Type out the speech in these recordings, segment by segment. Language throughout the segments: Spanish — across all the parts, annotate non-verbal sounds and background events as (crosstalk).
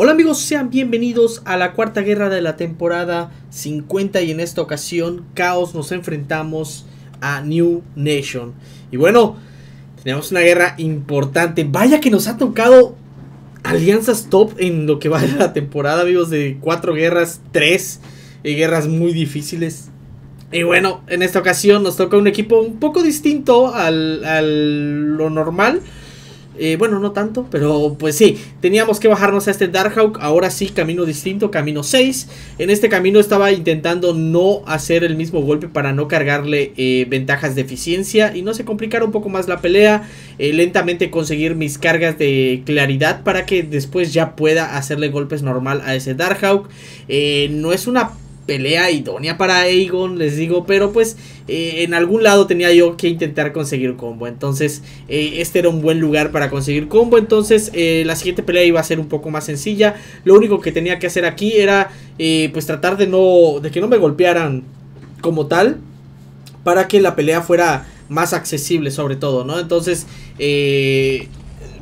Hola amigos, sean bienvenidos a la cuarta guerra de la temporada 50 y en esta ocasión, Caos, nos enfrentamos a New Nation. Y bueno, tenemos una guerra importante. Vaya que nos ha tocado alianzas top en lo que va de la temporada, amigos, de cuatro guerras, tres eh, guerras muy difíciles. Y bueno, en esta ocasión nos toca un equipo un poco distinto al, al lo normal. Eh, bueno, no tanto, pero pues sí, teníamos que bajarnos a este Darkhawk. Ahora sí, camino distinto, camino 6. En este camino estaba intentando no hacer el mismo golpe para no cargarle eh, ventajas de eficiencia y no se complicara un poco más la pelea. Eh, lentamente conseguir mis cargas de claridad para que después ya pueda hacerle golpes normal a ese Darkhawk. no es una pelea idónea para Aegon, les digo, pero pues eh, en algún lado tenía yo que intentar conseguir combo, entonces eh, este era un buen lugar para conseguir combo, entonces eh, la siguiente pelea iba a ser un poco más sencilla, lo único que tenía que hacer aquí era pues tratar de no, de que no me golpearan como tal, para que la pelea fuera más accesible sobre todo, ¿no? Entonces, eh,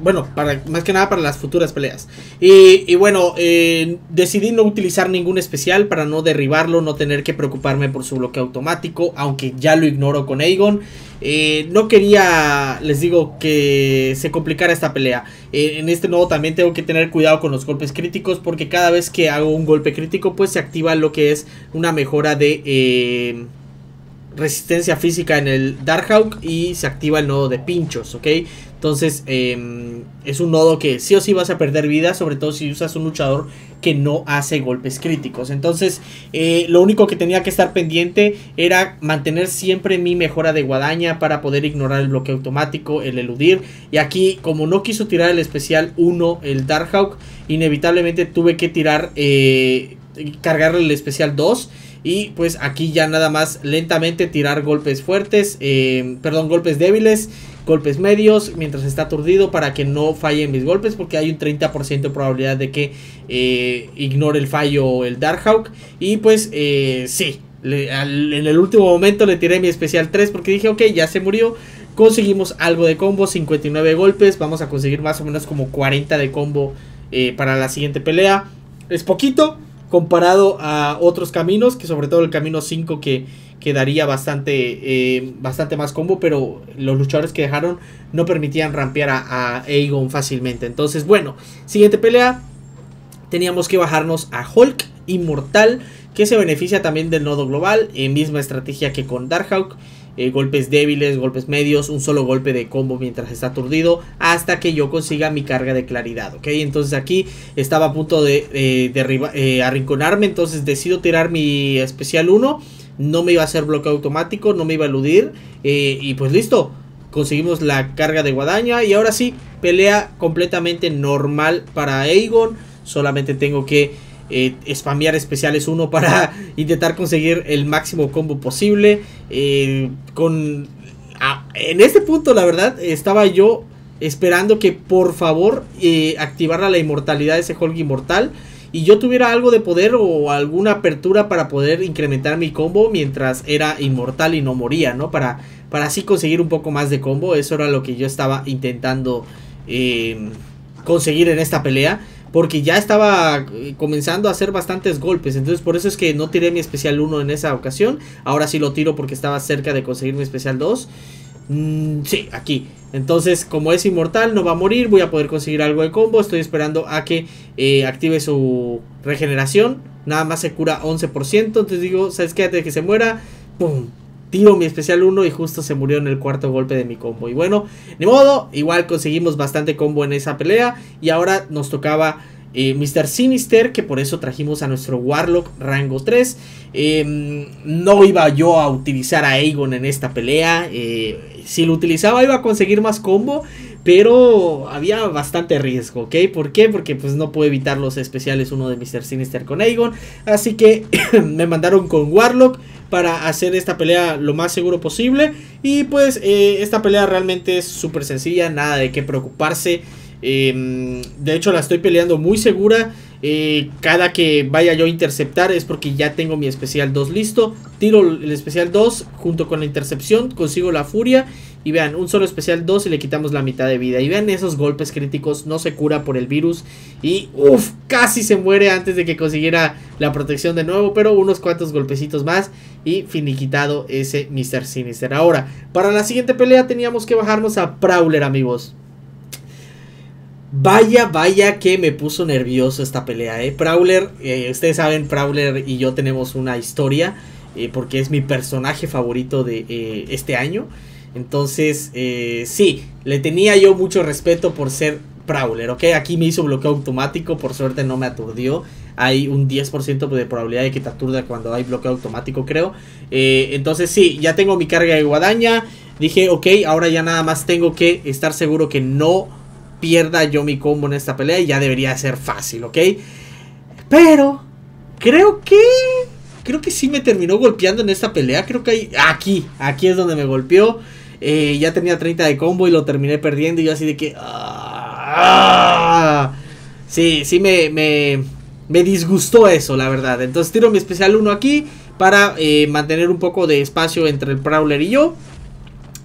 bueno, para, más que nada para las futuras peleas. Y, bueno, eh, decidí no utilizar ningún especial para no derribarlo, no tener que preocuparme por su bloqueo automático, aunque ya lo ignoro con Aegon. Eh, no quería, les digo, que se complicara esta pelea. Eh, en este nuevo también tengo que tener cuidado con los golpes críticos porque cada vez que hago un golpe crítico pues se activa lo que es una mejora de resistencia física en el Darkhawk y se activa el nodo de pinchos, ¿ok? Entonces em, es un nodo que sí o sí vas a perder vida, sobre todo si usas un luchador que no hace golpes críticos. Entonces eh, lo único que tenía que estar pendiente era mantener siempre mi mejora de guadaña para poder ignorar el bloqueo automático, el eludir. Y aquí como no quiso tirar el especial 1, el Darkhawk, inevitablemente tuve que tirar, eh, cargarle el especial 2 y pues aquí ya nada más lentamente tirar golpes fuertes, eh, perdón, golpes débiles, golpes medios mientras está aturdido para que no fallen mis golpes porque hay un 30% de probabilidad de que eh, ignore el fallo el Darkhawk. Y pues eh, sí, en el último momento le tiré mi especial 3 porque dije, ok, ya se murió. Conseguimos algo de combo, 59 golpes. Vamos a conseguir más o menos como 40 de combo para la siguiente pelea. Es poquito, comparado a otros caminos, que sobre todo el camino 5 que, quedaría bastante, eh, bastante más combo, pero los luchadores que dejaron no permitían rampear a, Aegon fácilmente. Entonces, bueno, siguiente pelea, teníamos que bajarnos a Hulk Inmortal, que se beneficia también del nodo global, en misma estrategia que con Darkhawk. Eh, golpes débiles, golpes medios, un solo golpe de combo mientras está aturdido, hasta que yo consiga mi carga de claridad, ¿ok? Entonces aquí estaba a punto de, eh, arrinconarme, entonces decido tirar mi especial 1, no me iba a hacer bloqueo automático, no me iba a eludir, eh, y pues listo, conseguimos la carga de guadaña, y ahora sí, pelea completamente normal para Aegon, solamente tengo que eh, spamear especiales 1 para (laughs) intentar conseguir el máximo combo posible. Eh, con en este punto, la verdad, estaba yo esperando que por favor eh, activara la inmortalidad ese Hulk inmortal. Y yo tuviera algo de poder o alguna apertura para poder incrementar mi combo mientras era inmortal y no moría, ¿no? Para, para así conseguir un poco más de combo. Eso era lo que yo estaba intentando eh, conseguir en esta pelea porque ya estaba eh, comenzando a hacer bastantes golpes. Entonces por eso es que no tiré mi especial 1 en esa ocasión. Ahora sí lo tiro porque estaba cerca de conseguir mi especial 2. Mm, sí, aquí. Entonces como es inmortal no va a morir. Voy a poder conseguir algo de combo. Estoy esperando a que eh, active su regeneración. Nada más se cura 11%. Entonces digo, ¿sabes qué? Antes de que se muera. ¡Pum! Tiro mi especial 1 y justo se murió en el cuarto golpe de mi combo. Y bueno, ni modo, igual conseguimos bastante combo en esa pelea. Y ahora nos tocaba eh, Mr. Sinister, que por eso trajimos a nuestro Warlock rango 3. Em, no iba yo a utilizar a Aegon en esta pelea. Eh, si lo utilizaba iba a conseguir más combo. Pero había bastante riesgo, ¿ok? ¿Por qué? Porque pues no puedo evitar los especiales uno de Mr. Sinister con Aegon. Así que (coughs) me mandaron con Warlock para hacer esta pelea lo más seguro posible. Y pues eh, esta pelea realmente es súper sencilla, nada de qué preocuparse. Em, de hecho la estoy peleando muy segura. Eh, cada que vaya yo a interceptar es porque ya tengo mi especial 2 listo. Tiro el especial 2 junto con la intercepción, consigo la furia. Y vean, un solo especial 2 y le quitamos la mitad de vida. Y vean esos golpes críticos, no se cura por el virus. Y uff, casi se muere antes de que consiguiera la protección de nuevo. Pero unos cuantos golpecitos más y finiquitado ese Mr. Sinister. Ahora, para la siguiente pelea teníamos que bajarnos a Prowler, amigos. Vaya, vaya que me puso nervioso esta pelea, eh. Prowler, eh, ustedes saben, Prowler y yo tenemos una historia, eh, porque es mi personaje favorito de eh, este año. Entonces, sí, le tenía yo mucho respeto por ser Prowler, ¿ok? Aquí me hizo bloqueo automático, por suerte no me aturdió. Hay un 10% de probabilidad de que te aturda cuando hay bloqueo automático, creo. entonces, sí, ya tengo mi carga de guadaña. Dije, ok, ahora ya nada más tengo que estar seguro que no pierda yo mi combo en esta pelea y ya debería ser fácil, ¿ok? Pero creo que creo que sí me terminó golpeando en esta pelea. Creo que hay aquí, aquí es donde me golpeó. Eh, ya tenía 30 de combo y lo terminé perdiendo y yo así de que ah, sí, sí me, me, me disgustó eso, la verdad. Entonces tiro mi especial 1 aquí para eh, mantener un poco de espacio entre el Prowler y yo.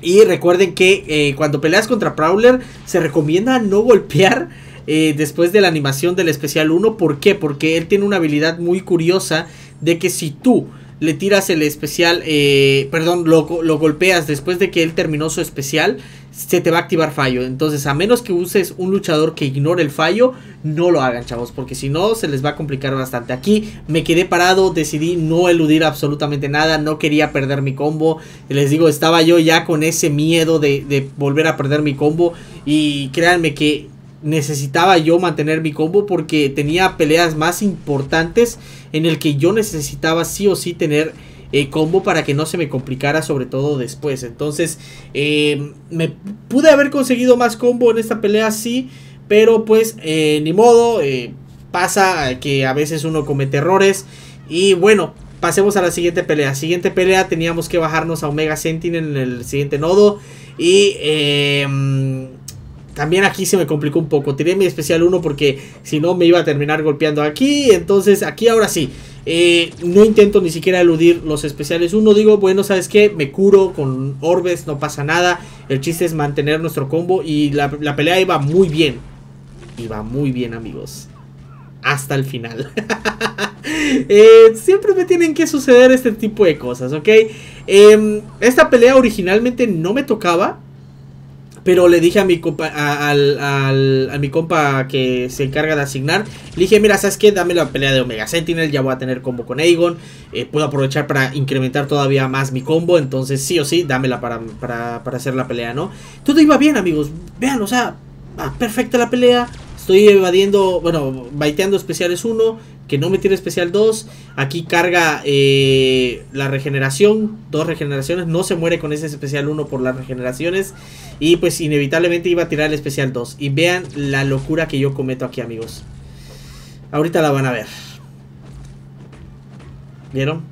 Y recuerden que eh, cuando peleas contra Prowler se recomienda no golpear eh, después de la animación del especial 1. ¿Por qué? Porque él tiene una habilidad muy curiosa de que si tú le tiras el especial, eh, perdón, lo, lo, golpeas después de que él terminó su especial, se te va a activar fallo. Entonces, a menos que uses un luchador que ignore el fallo, no lo hagan, chavos, porque si no, se les va a complicar bastante. Aquí me quedé parado, decidí no eludir absolutamente nada, no quería perder mi combo. Les digo, estaba yo ya con ese miedo de, volver a perder mi combo. Y créanme que necesitaba yo mantener mi combo porque tenía peleas más importantes en el que yo necesitaba sí o sí tener eh, combo para que no se me complicara sobre todo después entonces eh, me pude haber conseguido más combo en esta pelea sí pero pues eh, ni modo pasa que a veces uno comete errores y bueno pasemos a la siguiente pelea siguiente pelea teníamos que bajarnos a Omega Sentinel en el siguiente nodo y también aquí se me complicó un poco. Tiré mi especial 1 porque si no me iba a terminar golpeando aquí. Entonces aquí ahora sí. Eh, no intento ni siquiera eludir los especiales 1. Digo, bueno, ¿sabes qué? Me curo con orbes, no pasa nada. El chiste es mantener nuestro combo. Y la, pelea iba muy bien. Iba muy bien, amigos. Hasta el final. (laughs) Eh, siempre me tienen que suceder este tipo de cosas, ¿ok? Em, esta pelea originalmente no me tocaba. Pero le dije a mi compa, al, a mi compa que se encarga de asignar, le dije, mira, ¿sabes qué? Dame la pelea de Omega Sentinel, ya voy a tener combo con Aegon, eh, puedo aprovechar para incrementar todavía más mi combo, entonces sí o sí, dámela para, para, para hacer la pelea, ¿no? Todo iba bien, amigos, vean, o sea, perfecta la pelea, estoy evadiendo, bueno, baiteando especiales 1, que no me tiene especial 2. Aquí carga eh, la regeneración, dos regeneraciones. No se muere con ese especial 1 por las regeneraciones. Y pues inevitablemente iba a tirar el especial 2. Y vean la locura que yo cometo aquí, amigos. Ahorita la van a ver. ¿Vieron?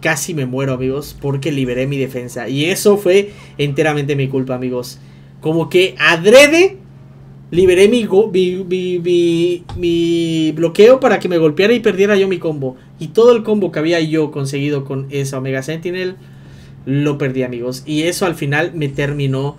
Casi me muero, amigos, porque liberé mi defensa. Y eso fue enteramente mi culpa, amigos. Como que adrede liberé mi, mi, bloqueo para que me golpeara y perdiera yo mi combo. Y todo el combo que había yo conseguido con esa Omega Sentinel, lo perdí amigos. Y eso al final me terminó...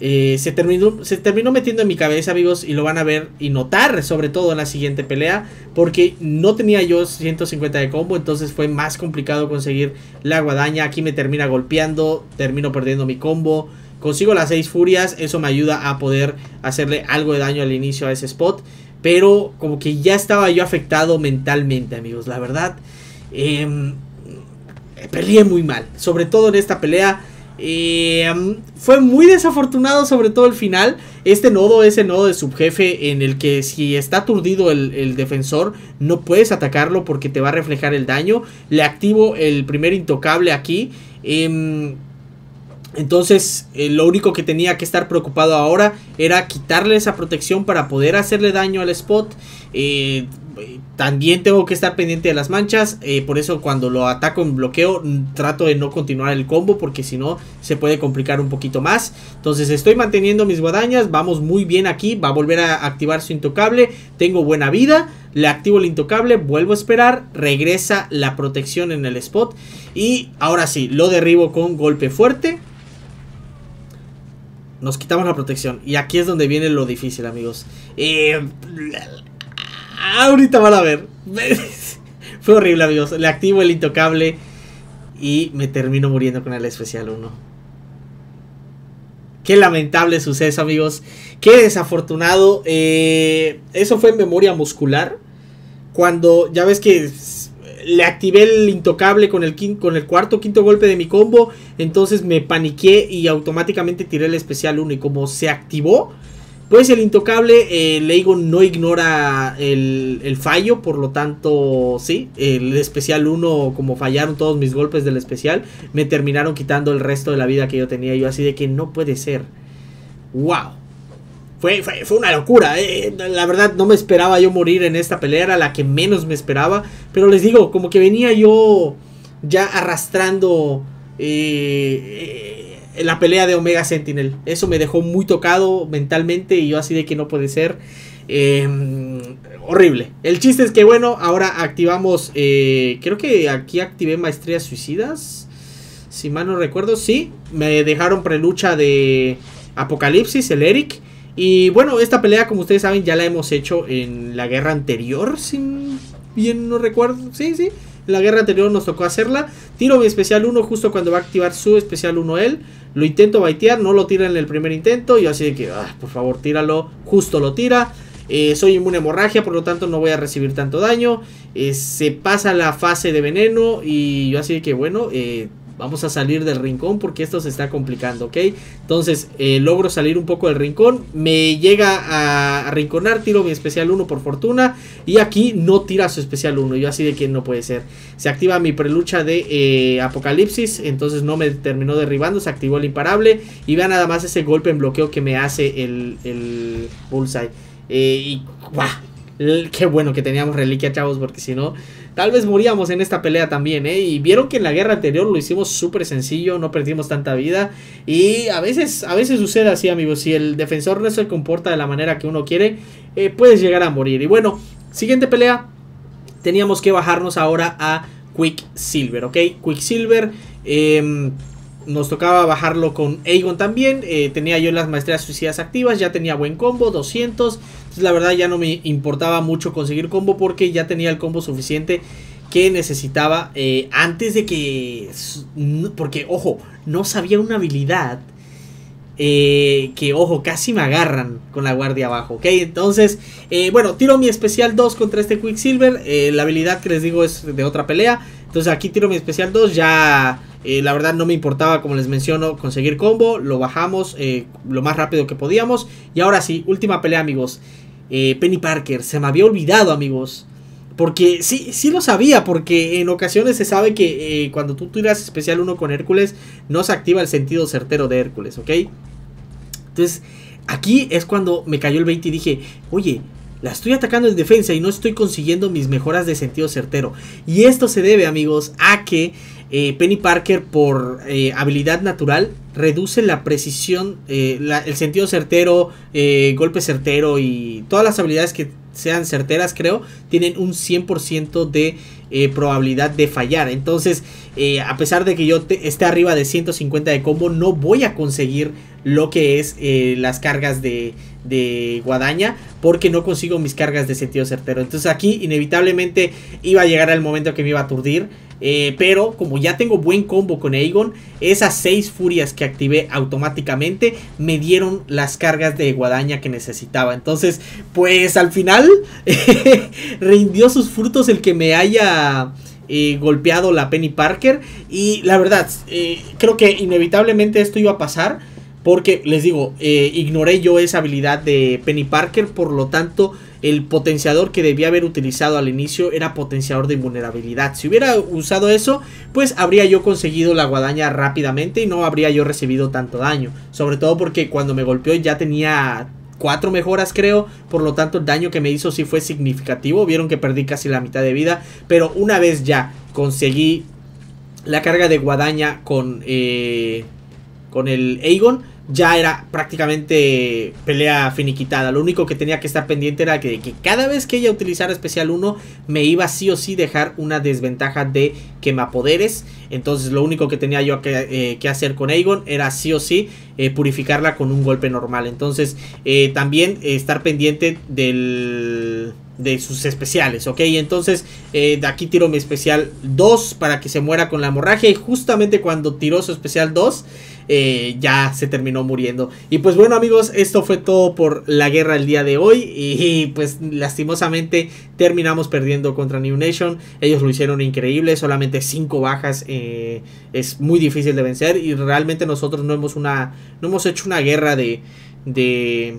Eh, se, terminó, se terminó metiendo en mi cabeza, amigos, y lo van a ver y notar, sobre todo en la siguiente pelea, porque no tenía yo 150 de combo, entonces fue más complicado conseguir la guadaña. Aquí me termina golpeando, termino perdiendo mi combo. Consigo las 6 furias, eso me ayuda a poder hacerle algo de daño al inicio a ese spot. Pero como que ya estaba yo afectado mentalmente, amigos. La verdad, eh, peleé muy mal. Sobre todo en esta pelea. Em, fue muy desafortunado, sobre todo el final. Este nodo es el nodo de subjefe en el que si está aturdido el, defensor, no puedes atacarlo porque te va a reflejar el daño. Le activo el primer intocable aquí. Eh, entonces, eh, lo único que tenía que estar preocupado ahora era quitarle esa protección para poder hacerle daño al spot. Eh, también tengo que estar pendiente de las manchas. Eh, por eso cuando lo ataco en bloqueo trato de no continuar el combo porque si no se puede complicar un poquito más. Entonces estoy manteniendo mis guadañas. Vamos muy bien aquí. Va a volver a activar su intocable. Tengo buena vida. Le activo el intocable. Vuelvo a esperar. Regresa la protección en el spot. Y ahora sí, lo derribo con golpe fuerte. Nos quitamos la protección. Y aquí es donde viene lo difícil, amigos. Eh, ahorita van a ver. (laughs) Fue horrible, amigos. Le activo el intocable. Y me termino muriendo con el especial 1. Qué lamentable suceso, amigos. Qué desafortunado. Eh, eso fue en memoria muscular. Cuando ya ves que le activé el intocable con el, con el cuarto quinto golpe de mi combo. Entonces me paniqué y automáticamente tiré el especial 1. Y como se activó, pues el intocable, eh, Leigon no ignora el, fallo, por lo tanto, sí, el especial 1, como fallaron todos mis golpes del especial, me terminaron quitando el resto de la vida que yo tenía. Yo así de que no puede ser. ¡Wow! Fue, fue, una locura. Eh. La verdad, no me esperaba yo morir en esta pelea, era la que menos me esperaba. Pero les digo, como que venía yo ya arrastrando eh, eh, la pelea de Omega Sentinel. Eso me dejó muy tocado mentalmente y yo así de que no puede ser. Em, horrible. El chiste es que, bueno, ahora activamos. creo que aquí activé Maestrías Suicidas. Si mal no recuerdo, sí. Me dejaron prelucha de Apocalipsis, el Eric. Y bueno, esta pelea, como ustedes saben, ya la hemos hecho en la guerra anterior, si bien no recuerdo. Sí, sí. La guerra anterior nos tocó hacerla. Tiro mi especial 1 justo cuando va a activar su especial 1 él. Lo intento baitear, no lo tira en el primer intento. Y así de que, ah, por favor, tíralo. Justo lo tira. Eh, soy inmune hemorragia, por lo tanto no voy a recibir tanto daño. Eh, se pasa la fase de veneno. Y yo así de que, bueno, eh, Vamos a salir del rincón porque esto se está complicando, ¿ok? Entonces, eh, logro salir un poco del rincón. Me llega a, rinconar, tiro mi especial 1 por fortuna. Y aquí no tira su especial 1. Yo así de que no puede ser. Se activa mi prelucha de eh, Apocalipsis. Entonces no me terminó derribando. Se activó el imparable. Y vean nada más ese golpe en bloqueo que me hace el, el Bullseye. Eh, y ¡guau! Qué bueno que teníamos reliquia, chavos, porque si no, tal vez moríamos en esta pelea también, ¿eh? Y vieron que en la guerra anterior lo hicimos súper sencillo, no perdimos tanta vida. Y a veces, a veces sucede así, amigos. Si el defensor no se comporta de la manera que uno quiere, eh, puedes llegar a morir. Y bueno, siguiente pelea. Teníamos que bajarnos ahora a Quicksilver, ¿ok? Quicksilver. Eh, nos tocaba bajarlo con Aegon también. Eh, tenía yo las maestrías suicidas activas. Ya tenía buen combo, 200. Entonces la verdad ya no me importaba mucho conseguir combo porque ya tenía el combo suficiente que necesitaba eh, antes de que... Porque, ojo, no sabía una habilidad. Eh, que ojo, casi me agarran con la guardia abajo, ¿ok? Entonces, bueno, tiro mi especial 2 contra este Quicksilver. la habilidad que les digo es de otra pelea. Entonces aquí tiro mi especial 2, ya eh, la verdad no me importaba, como les menciono, conseguir combo. Lo bajamos eh, lo más rápido que podíamos. Y ahora sí, última pelea, amigos. Eh, Penny Parker, se me había olvidado, amigos. Porque sí, sí lo sabía, porque en ocasiones se sabe que cuando tú tiras especial 1 con Hércules, no se activa el sentido certero de Hércules, ¿ok? Entonces, aquí es cuando me cayó el 20 y dije, oye, la estoy atacando en defensa y no estoy consiguiendo mis mejoras de sentido certero. Y esto se debe, amigos, a que eh, Penny Parker por eh, habilidad natural reduce la precisión, eh, el sentido certero, golpe certero y todas las habilidades que sean certeras creo tienen un 100% de probabilidad de fallar. Entonces a pesar de que yo esté arriba de 150 de combo no voy a conseguir lo que es las cargas de, de guadaña porque no consigo mis cargas de sentido certero. Entonces aquí inevitablemente iba a llegar el momento que me iba a aturdir. Eh, pero como ya tengo buen combo con Aegon, esas 6 furias que activé automáticamente me dieron las cargas de guadaña que necesitaba. Entonces, pues al final (laughs) rindió sus frutos el que me haya... Eh, golpeado la Penny Parker y la verdad eh, creo que inevitablemente esto iba a pasar porque les digo ignoré yo esa habilidad de Penny Parker por lo tanto el potenciador que debía haber utilizado al inicio era potenciador de invulnerabilidad. Si hubiera usado eso, pues habría yo conseguido la guadaña rápidamente y no habría yo recibido tanto daño. Sobre todo porque cuando me golpeó ya tenía cuatro mejoras creo, por lo tanto el daño que me hizo sí fue significativo, vieron que perdí casi la mitad de vida, pero una vez ya conseguí la carga de guadaña con, eh, con el Aegon, ya era prácticamente pelea finiquitada. Lo único que tenía que estar pendiente era que, cada vez que ella utilizara especial 1 me iba sí o sí dejar una desventaja de quemapoderes. Entonces lo único que tenía yo que, eh, que hacer con Aegon era sí o sí eh, purificarla con un golpe normal. Entonces eh, también estar pendiente del de sus especiales, ¿ok? Entonces, de aquí tiro mi especial 2 para que se muera con la hemorragia. Y justamente cuando tiró su especial 2, eh, ya se terminó muriendo. Y pues bueno amigos, esto fue todo por la guerra el día de hoy. Y, pues lastimosamente terminamos perdiendo contra New Nation. Ellos lo hicieron increíble, solamente 5 bajas. Eh, es muy difícil de vencer. Y realmente nosotros no hemos, una, no hemos hecho una guerra de... de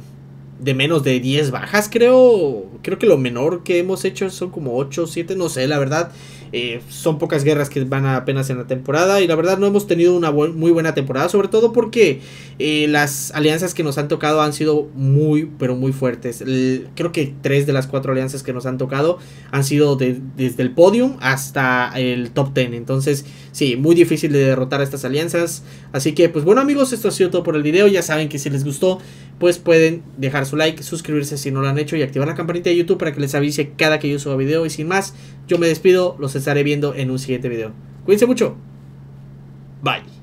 de menos de 10 bajas, creo. Creo que lo menor que hemos hecho son como 8 o 7, no sé, la verdad. Eh, son pocas guerras que van apenas en la temporada y la verdad no hemos tenido una muy buena temporada, sobre todo porque eh, las alianzas que nos han tocado han sido muy, pero muy fuertes. creo que tres de las cuatro alianzas que nos han tocado han sido desde el podium hasta el top 10. Entonces, sí, muy difícil de derrotar a estas alianzas. Así que, pues bueno amigos, esto ha sido todo por el video. Ya saben que si les gustó, pues pueden dejar su like, suscribirse si no lo han hecho y activar la campanita de YouTube para que les avise cada que yo suba video. Y sin más, yo me despido, los estaré viendo en un siguiente video. Cuídense mucho. Bye.